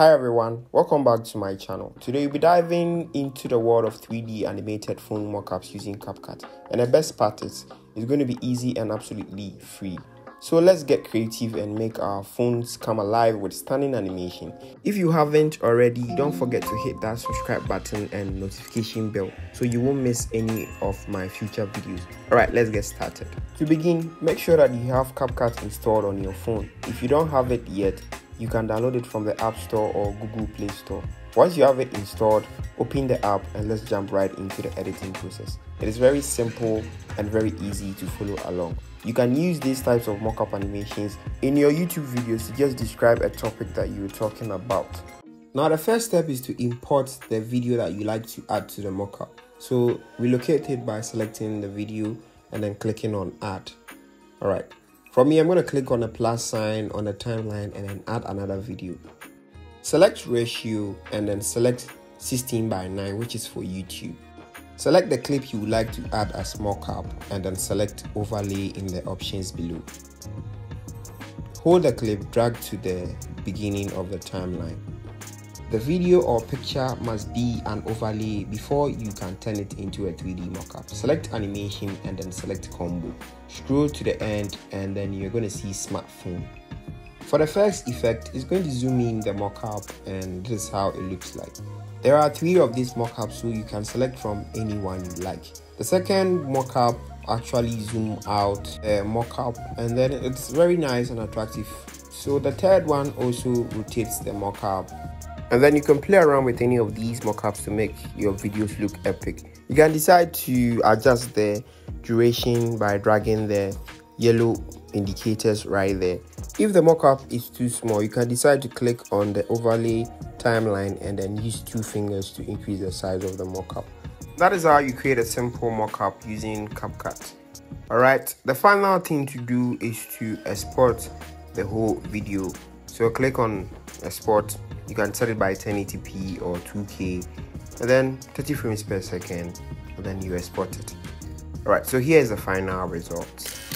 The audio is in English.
Hi everyone, welcome back to my channel. Today we'll be diving into the world of 3D animated phone mockups using CapCut. And the best part is, it's going to be easy and absolutely free. So let's get creative and make our phones come alive with stunning animation. If you haven't already, don't forget to hit that subscribe button and notification bell so you won't miss any of my future videos. Alright, let's get started. To begin, make sure that you have CapCut installed on your phone. If you don't have it yet, you can download it from the App Store or Google Play Store. Once you have it installed, open the app and let's jump right into the editing process. It is very simple and very easy to follow along. You can use these types of mockup animations in your YouTube videos to just describe a topic that you're talking about. Now the first step is to import the video that you like to add to the mockup. So relocate it by selecting the video and then clicking on add. Alright, from here, I'm going to click on the plus sign on the timeline and then add another video. Select ratio and then select 16 by 9 which is for YouTube. Select the clip you would like to add as mockup and then select overlay in the options below. Hold the clip, drag to the beginning of the timeline. The video or picture must be an overlay before you can turn it into a 3D mockup. Select animation and then select combo. Scroll to the end and then you're going to see smartphone. For the first effect, it's going to zoom in the mockup and this is how it looks like. There are three of these mockups so you can select from any one you like. The second mockup actually zoom out the mockup and then it's very nice and attractive. So the third one also rotates the mockup and then you can play around with any of these mockups to make your videos look epic. You can decide to adjust the duration by dragging the yellow indicators right there. If the mockup is too small you can decide to click on the overlay timeline and then use two fingers to increase the size of the mockup. That is how you create a simple mockup using CapCut. Alright the final thing to do is to export the whole video so click on export you can set it by 1080p or 2k and then 30 frames per second and then you export it. All right so here is the final result